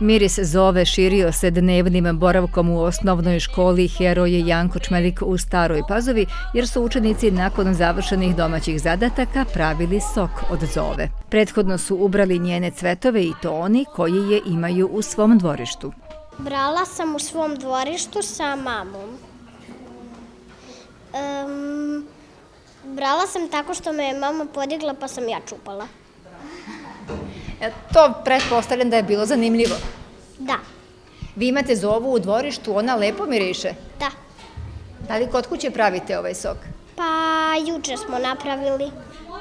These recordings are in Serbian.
Miris zove širio se dnevnim boravkom u osnovnoj školi Heroje Janko Čmelik u Staroj Pazovi, jer su učenici nakon završenih domaćih zadataka pravili sok od zove. Prethodno su ubrali njene cvetove i to oni koji je imaju u svom dvorištu. Brala sam u svom dvorištu sa mamom. Um, brala sam tako što me je mama podigla pa sam ja čupala. E, to pretpostavljam da je bilo zanimljivo. Da. Vi imate zovu u dvorištu, ona lepo miriše. Da. Da li kod kuće pravite ovaj sok? Pa juče smo napravili.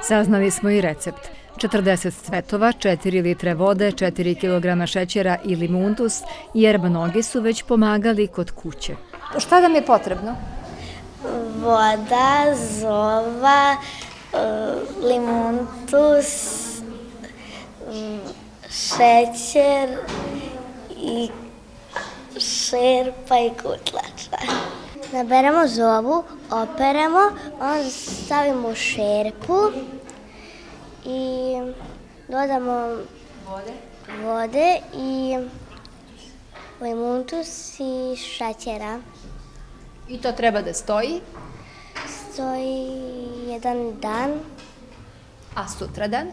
Saznali smo i recept. 40 cvetova, 4 litre vode, 4 kg šećera i limuntus, jer mnogi su već pomagali kod kuće. Šta nam je potrebno? Voda, zova, e, limuntus, šećer i šerpa i kutlača. Naberemo zovu, operemo, onda stavimo šerpu i dodamo vode, vode i limuntus i šećera. I to treba da stoji? Stoji jedan dan. A sutradan?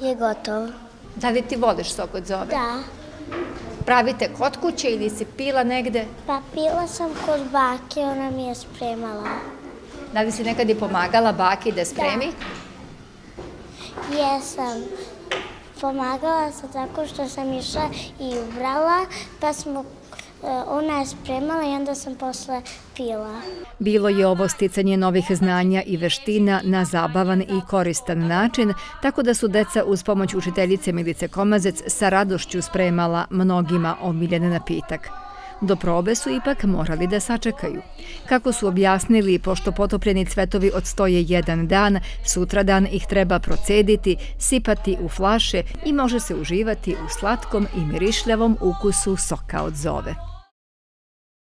Je gotov. Da li ti voliš sok od zove? Da. Pravite kod kuće ili si pila negde? Pa pila sam kod bake, ona mi je spremala. Da li si nekad i pomagala baki da spremi? Da. Jesam. Pomagala sam tako što sam išla i ubrala, pa smo ona je spremala i onda sam posle pila. Bilo je ovo sticanje novih znanja i veština na zabavan i koristan način, tako da su deca uz pomoć učiteljice Milice Komazec sa radošću spremala mnogima omiljen napitak. Do probe su ipak morali da sačekaju. Kako su objasnili, pošto potopljeni cvetovi odstoje jedan dan, sutradan ih treba procediti, sipati u flaše i može se uživati u slatkom i mirišljavom ukusu soka od zove.